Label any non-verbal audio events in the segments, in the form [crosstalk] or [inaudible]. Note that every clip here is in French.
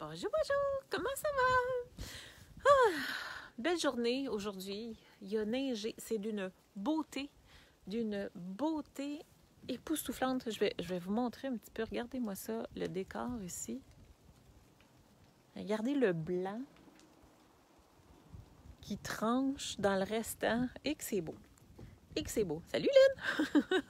Bonjour, bonjour, comment ça va? Ah, belle journée aujourd'hui. Il y a neigé. C'est d'une beauté, d'une beauté époustouflante. Je vais, je vais vous montrer un petit peu. Regardez-moi ça, le décor ici. Regardez le blanc qui tranche dans le restant et que c'est beau. Et que c'est beau. Salut Lynn! [laughs]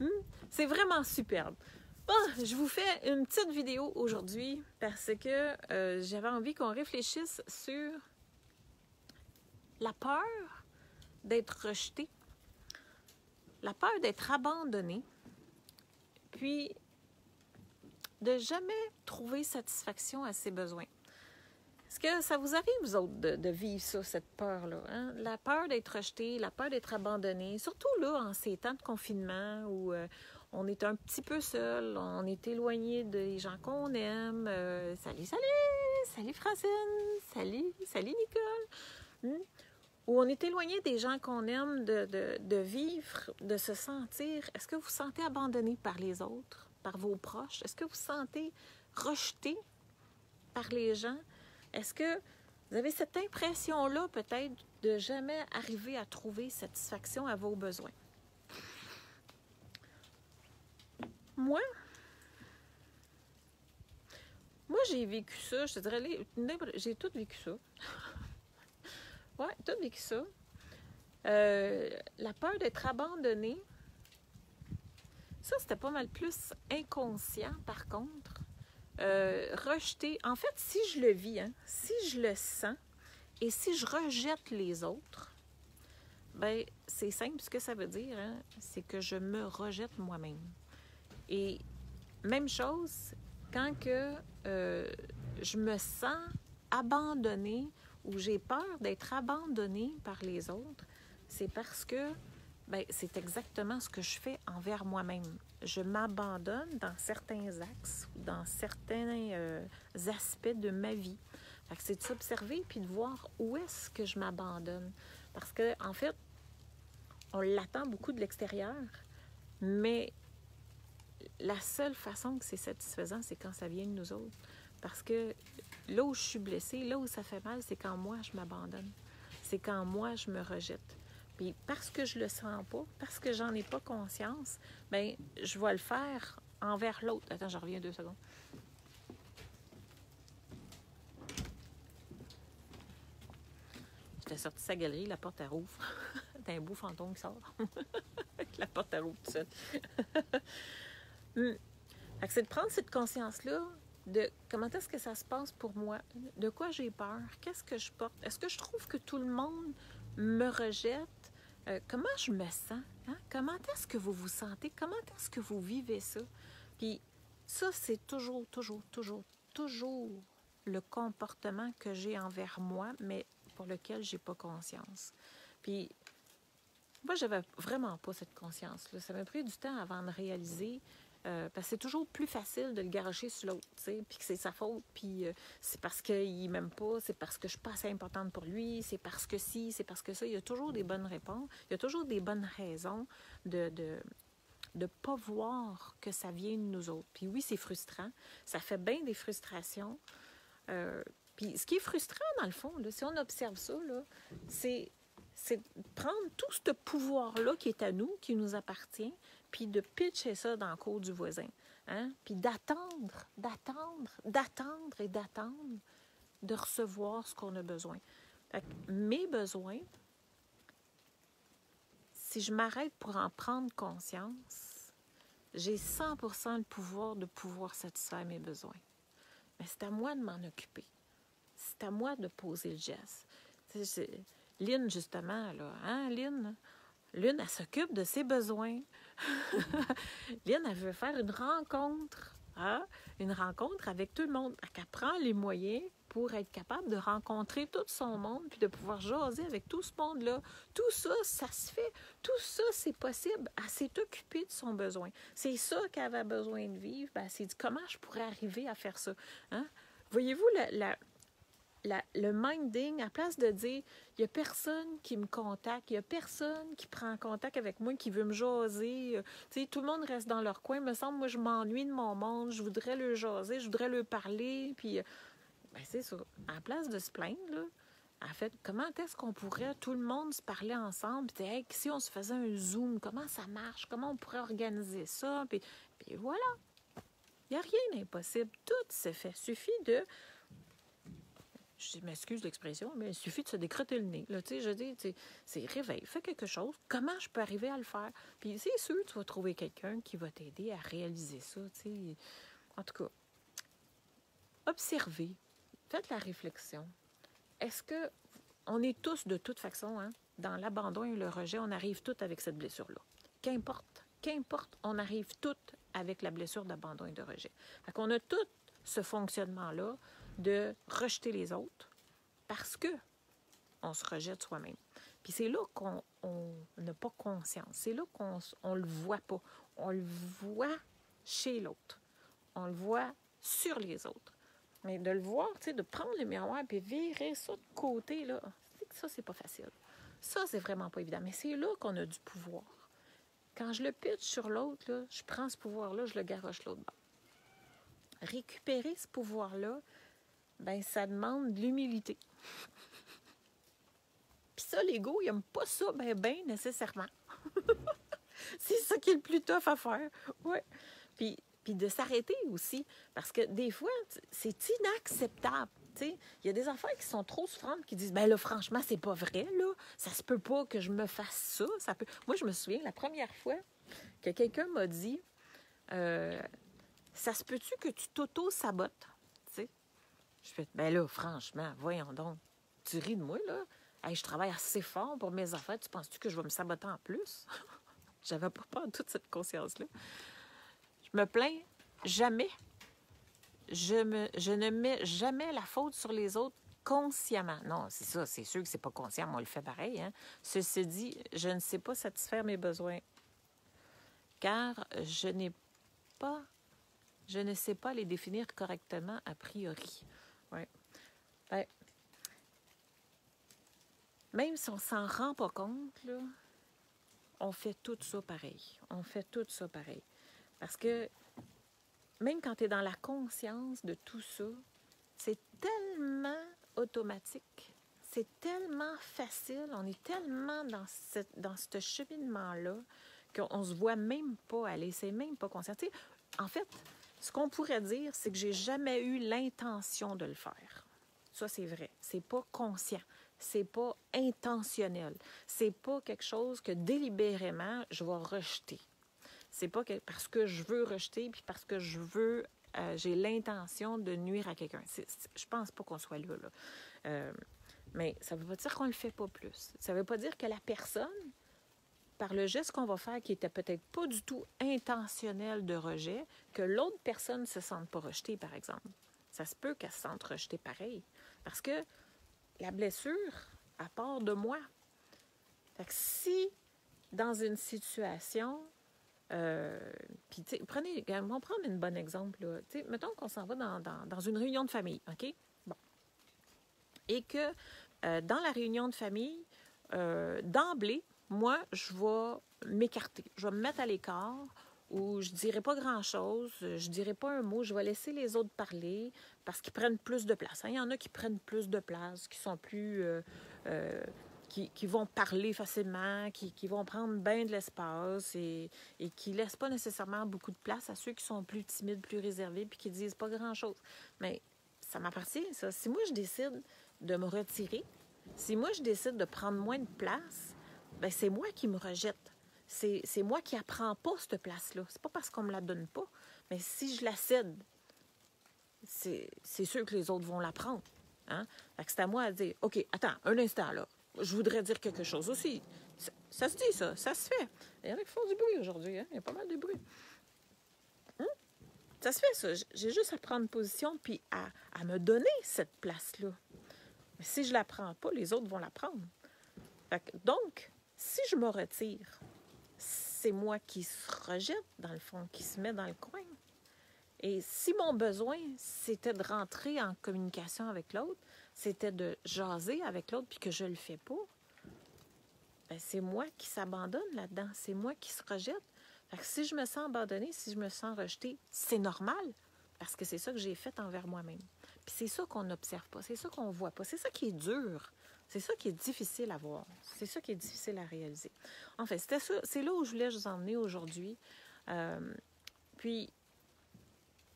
Hmm, c'est vraiment superbe. Je vous fais une petite vidéo aujourd'hui parce que euh, j'avais envie qu'on réfléchisse sur la peur d'être rejeté, la peur d'être abandonné, puis de jamais trouver satisfaction à ses besoins. Est-ce que ça vous arrive, vous autres, de, vivre ça, cette peur-là? Hein? La peur d'être rejeté, la peur d'être abandonné, surtout là, en ces temps de confinement où euh, on est un petit peu seul, on est éloigné des gens qu'on aime. Euh, salut, salut! Salut Francine! Salut, salut Nicole! Hmm? Où on est éloigné des gens qu'on aime, de, vivre, de se sentir. Est-ce que vous vous sentez abandonné par les autres, par vos proches? Est-ce que vous vous sentez rejeté par les gens? Est-ce que vous avez cette impression-là peut-être de jamais arriver à trouver satisfaction à vos besoins? Moi, moi j'ai vécu ça, je te dirais, j'ai tout vécu ça. [laughs] ouais, tout vécu ça. Euh, la peur d'être abandonnée, ça c'était pas mal plus inconscient par contre. Euh, rejeter, en fait, si je le vis, hein, si je le sens et si je rejette les autres, ben c'est simple ce que ça veut dire, hein, c'est que je me rejette moi-même. Et même chose, quand que euh, je me sens abandonnée ou j'ai peur d'être abandonnée par les autres, c'est parce que ben, c'est exactement ce que je fais envers moi-même. Je m'abandonne dans certains axes, dans certains euh, aspects de ma vie. c'est de s'observer puis de voir où est-ce que je m'abandonne. Parce que, en fait, on l'attend beaucoup de l'extérieur, mais la seule façon que c'est satisfaisant, c'est quand ça vient de nous autres. Parce que là où je suis blessée, là où ça fait mal, c'est quand moi je m'abandonne. C'est quand moi je me rejette. Puis parce que je le sens pas, parce que j'en ai pas conscience, bien, je vais le faire envers l'autre. Attends, je reviens deux secondes. J'étais sortie de sa galerie, la porte elle rouvre. [laughs] T'as un beau fantôme qui sort. [laughs] la porte elle rouvre tout seul. [laughs] Hmm. C'est de prendre cette conscience-là de comment est-ce que ça se passe pour moi, de quoi j'ai peur, qu'est-ce que je porte, est-ce que je trouve que tout le monde me rejette, euh, comment je me sens, hein? comment est-ce que vous vous sentez, comment est-ce que vous vivez ça? Puis ça, c'est toujours, toujours, toujours, toujours le comportement que j'ai envers moi, mais pour lequel j'ai pas conscience. Puis moi, j'avais vraiment pas cette conscience-là. Ça m'a pris du temps avant de réaliser euh, parce que c'est toujours plus facile de le garocher sur l'autre, puis que c'est sa faute, puis euh, c'est parce qu'il m'aime pas, c'est parce que je suis pas assez importante pour lui, c'est parce que si, c'est parce que ça. Il y a toujours des bonnes réponses, il y a toujours des bonnes raisons de, de de pas voir que ça vient de nous autres. Puis oui, c'est frustrant. Ça fait bien des frustrations. Euh, puis ce qui est frustrant, dans le fond, si on observe ça, c'est c'est prendre tout ce pouvoir-là qui est à nous, qui nous appartient, puis de pitcher ça dans le cours du voisin. Hein? Puis d'attendre, d'attendre, d'attendre et d'attendre de recevoir ce qu'on a besoin. mes besoins, si je m'arrête pour en prendre conscience, j'ai 100% le pouvoir de pouvoir satisfaire mes besoins. Mais c'est à moi de m'en occuper. C'est à moi de poser le geste. Lynn, justement, là, hein, Lynn? Lynn, elle s'occupe de ses besoins. [laughs] Lynn, elle veut faire une rencontre. Hein? Une rencontre avec tout le monde. Elle prend les moyens pour être capable de rencontrer tout son monde puis de pouvoir jaser avec tout ce monde-là. Tout ça, ça se fait. Tout ça, c'est possible. Elle s'est occupée de son besoin. C'est ça qu'elle avait besoin de vivre. Ben, elle s'est dit comment je pourrais arriver à faire ça. Hein? Voyez-vous, la, le minding, à place de dire il n'y a personne qui me contacte, il n'y a personne qui prend contact avec moi, qui veut me jaser. Euh, tout le monde reste dans leur coin. Il me semble, moi, je m'ennuie de mon monde, je voudrais le jaser, je voudrais le parler. Puis, euh, ben, c'est ça. À la place de se plaindre, en fait, comment est-ce qu'on pourrait tout le monde se parler ensemble? Puis, hey, si on se faisait un Zoom, comment ça marche? Comment on pourrait organiser ça? Puis, puis voilà. Il n'y a rien d'impossible. Tout se fait. Il suffit de je m'excuse l'expression, mais il suffit de se décroter le nez. Là, je dis, c'est réveil, fais quelque chose. Comment je peux arriver à le faire? Puis c'est sûr, tu vas trouver quelqu'un qui va t'aider à réaliser ça. En tout cas, observez, faites la réflexion. Est-ce que on est tous de toute façon, hein, dans l'abandon et le rejet, on arrive tous avec cette blessure-là. Qu'importe, qu'importe, on arrive tous avec la blessure d'abandon et de rejet. Fait qu'on a tout ce fonctionnement-là de rejeter les autres parce que on se rejette soi-même. Puis c'est là qu'on n'a pas conscience. C'est là qu'on ne le voit pas. On le voit chez l'autre. On le voit sur les autres. Mais de le voir, tu sais, de prendre le miroir et virer ça de côté, là, ça, c'est pas facile. Ça, c'est vraiment pas évident. Mais c'est là qu'on a du pouvoir. Quand je le pitch sur l'autre, je prends ce pouvoir-là, je le garoche l'autre bas. Récupérer ce pouvoir-là, ben ça demande de l'humilité. [laughs] Puis ça, l'ego, il n'aime pas ça, ben, ben, nécessairement. [laughs] c'est ça qui est le plus tough à faire. Ouais. Puis, de s'arrêter aussi, parce que des fois, c'est inacceptable. Il y a des enfants qui sont trop souffrantes qui disent ben là franchement c'est pas vrai là ça se peut pas que je me fasse ça ça peut moi je me souviens la première fois que quelqu'un m'a dit euh, ça se peut-tu que tu t'auto sabotes je fais, ben là, franchement, voyons donc. Tu ris de moi, là? je travaille assez fort pour mes affaires. Tu penses-tu que je vais me saboter en plus? [laughs] J'avais pas toute cette conscience-là. Je me plains jamais. Je ne mets jamais la faute sur les autres consciemment. Non, c'est ça, c'est sûr que c'est pas conscient, mais on le fait pareil. Hein? Ceci dit, je ne sais pas satisfaire mes besoins car je n'ai pas, je ne sais pas les définir correctement a priori. Oui. Ben, même si on s'en rend pas compte, là, on fait tout ça pareil. On fait tout ça pareil. Parce que même quand tu es dans la conscience de tout ça, c'est tellement automatique, c'est tellement facile, on est tellement dans, cette, dans ce cheminement-là qu'on se voit même pas aller, c'est même pas conscient. en fait, ce qu'on pourrait dire, c'est que j'ai jamais eu l'intention de le faire. Ça, c'est vrai. C'est pas conscient. C'est pas intentionnel. C'est pas quelque chose que délibérément je vais rejeter. C'est pas parce que je veux rejeter puis parce que je veux, euh, j'ai l'intention de nuire à quelqu'un. Je pense pas qu'on soit là. Euh, mais ça veut pas dire qu'on le fait pas plus. Ça veut pas dire que la personne par le geste qu'on va faire, qui était peut-être pas du tout intentionnel de rejet, que l'autre personne ne se sente pas rejetée, par exemple. Ça se peut qu'elle se sente rejetée pareil. Parce que la blessure, à part de moi. Si, dans une situation, euh, prenez, on va un bon exemple. Mettons qu'on s'en va dans, dans, une réunion de famille, OK? Bon. Et que euh, dans la réunion de famille, euh, d'emblée, moi, je vais m'écarter. Je vais me mettre à l'écart où je ne dirai pas grand-chose, je ne dirai pas un mot, je vais laisser les autres parler parce qu'ils prennent plus de place. Hein. Il y en a qui prennent plus de place, qui sont plus... Euh, euh, qui, vont parler facilement, qui, vont prendre bien de l'espace et, et qui ne laissent pas nécessairement beaucoup de place à ceux qui sont plus timides, plus réservés, puis qui disent pas grand-chose. Mais ça m'appartient, ça. Si moi, je décide de me retirer, si moi, je décide de prendre moins de place, ben c'est moi qui me rejette. C'est moi qui apprends pas cette place-là. C'est pas parce qu'on me la donne pas, mais si je la cède, c'est sûr que les autres vont la prendre. Hein? c'est à moi de dire, OK, attends, un instant, là. Je voudrais dire quelque chose aussi. Ça, se dit, ça. Ça se fait. Il y en a qui font du bruit aujourd'hui. Hein? Il y a pas mal de bruit. Hein? Ça se fait, ça. J'ai juste à prendre position puis à, à me donner cette place-là. Mais si je la prends pas, les autres vont la prendre. donc, si je me retire, c'est moi qui se rejette, dans le fond, qui se met dans le coin. Et si mon besoin, c'était de rentrer en communication avec l'autre, c'était de jaser avec l'autre, puis que je le fais pas, ben c'est moi qui s'abandonne là-dedans. C'est moi qui se rejette. Si je me sens abandonnée, si je me sens rejetée, c'est normal, parce que c'est ça que j'ai fait envers moi-même. Puis c'est ça qu'on n'observe pas, c'est ça qu'on voit pas, c'est ça qui est dur. C'est ça qui est difficile à voir. C'est ça qui est difficile à réaliser. En fait, c'était ça, c'est là où je voulais vous emmener aujourd'hui. Euh, puis,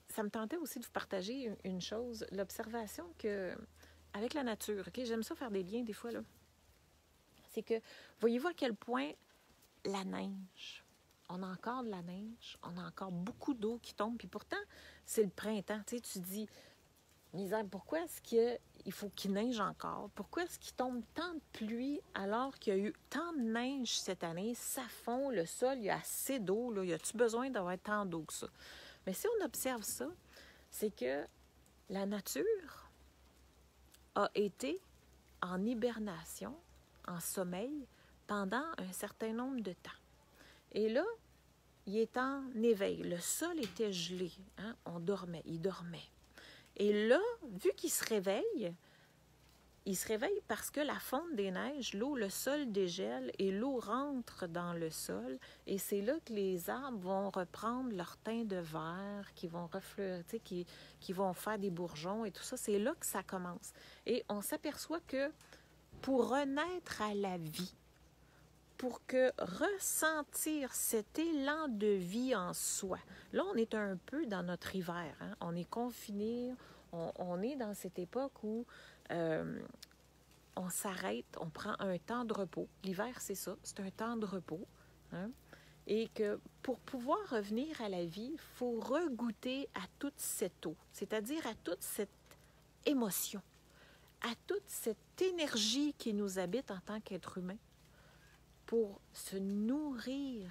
ça me tentait aussi de vous partager une chose, l'observation que, avec la nature, j'aime ça faire des liens des fois, là. C'est que, voyez-vous à quel point la neige, on a encore de la neige, on a encore beaucoup d'eau qui tombe, puis pourtant, c'est le printemps. Tu sais, tu dis, pourquoi est-ce qu'il faut qu'il neige encore? Pourquoi est-ce qu'il tombe tant de pluie alors qu'il y a eu tant de neige cette année? Ça fond, le sol, il y a assez d'eau, là. Y a-tu besoin d'avoir tant d'eau que ça? Mais si on observe ça, c'est que la nature a été en hibernation, en sommeil, pendant un certain nombre de temps. Et là, il est en éveil. Le sol était gelé. Hein? On dormait, il dormait. Et là, vu qu'il se réveille, il se réveille parce que la fonte des neiges, l'eau, le sol dégèle et l'eau rentre dans le sol. Et c'est là que les arbres vont reprendre leur teint de vert, qui vont refleurir, qui, qui vont faire des bourgeons et tout ça. C'est là que ça commence. Et on s'aperçoit que pour renaître à la vie, pour que ressentir cet élan de vie en soi. Là, on est un peu dans notre hiver. Hein. On est confiné, on, est dans cette époque où euh, on s'arrête, on prend un temps de repos. L'hiver, c'est ça, c'est un temps de repos. Hein. Et que pour pouvoir revenir à la vie, il faut regoûter à toute cette eau, c'est-à-dire à toute cette émotion, à toute cette énergie qui nous habite en tant qu'être humain pour se nourrir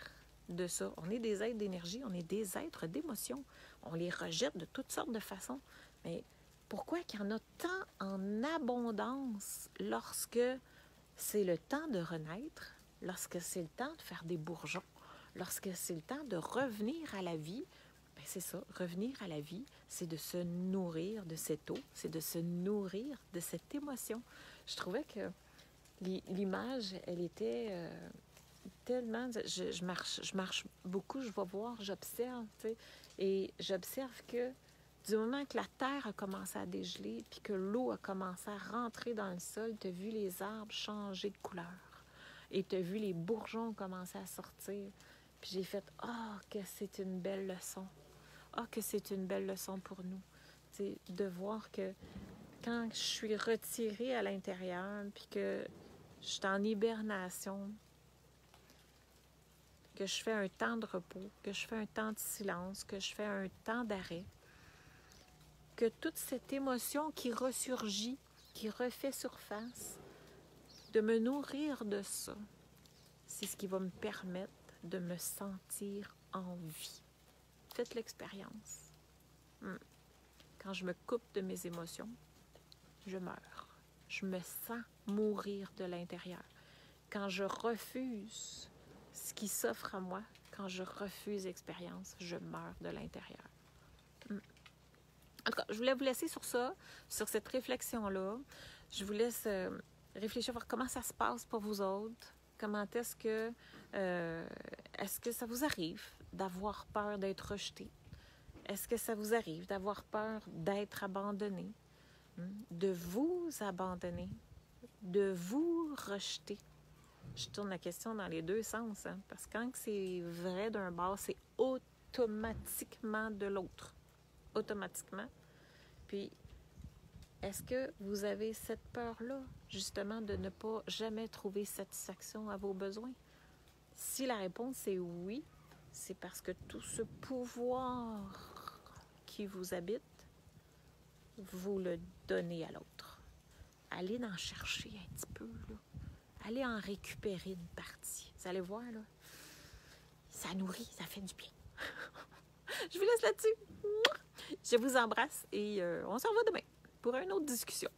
de ça. On est des êtres d'énergie, on est des êtres d'émotion. On les rejette de toutes sortes de façons. Mais pourquoi qu'il y en a tant en abondance lorsque c'est le temps de renaître, lorsque c'est le temps de faire des bourgeons, lorsque c'est le temps de revenir à la vie? Ben c'est ça, revenir à la vie, c'est de se nourrir de cette eau, c'est de se nourrir de cette émotion. Je trouvais que l'image, elle était euh, tellement. Je, marche, je marche beaucoup, je vais voir, j'observe, et j'observe que du moment que la terre a commencé à dégeler, puis que l'eau a commencé à rentrer dans le sol, tu as vu les arbres changer de couleur. Et tu as vu les bourgeons commencer à sortir. Puis j'ai fait Ah, que c'est une belle leçon. Ah, que c'est une belle leçon pour nous. de voir que quand je suis retirée à l'intérieur, puis que je suis en hibernation, que je fais un temps de repos, que je fais un temps de silence, que je fais un temps d'arrêt, que toute cette émotion qui ressurgit, qui refait surface, de me nourrir de ça, c'est ce qui va me permettre de me sentir en vie. Faites l'expérience. Hmm. Quand je me coupe de mes émotions, je meurs je me sens mourir de l'intérieur. Quand je refuse ce qui s'offre à moi, quand je refuse l'expérience, je meurs de l'intérieur. Hmm. Je voulais vous laisser sur ça, sur cette réflexion-là. Je vous laisse euh, réfléchir voir comment ça se passe pour vous autres. Comment est-ce que euh, est-ce que ça vous arrive d'avoir peur d'être rejeté? Est-ce que ça vous arrive d'avoir peur d'être abandonné? De vous abandonner, de vous rejeter. Je tourne la question dans les deux sens, hein, parce que quand c'est vrai d'un bord, c'est automatiquement de l'autre. Automatiquement. Puis, est-ce que vous avez cette peur-là, justement, de ne pas jamais trouver satisfaction à vos besoins? Si la réponse est oui, c'est parce que tout ce pouvoir qui vous habite vous le donnez à l'autre. Allez en chercher un petit peu. Allez en récupérer une partie. Vous allez voir, là, ça nourrit, ça fait du bien. [laughs] Je vous laisse là-dessus. Je vous embrasse et euh, on se revoit demain pour une autre discussion.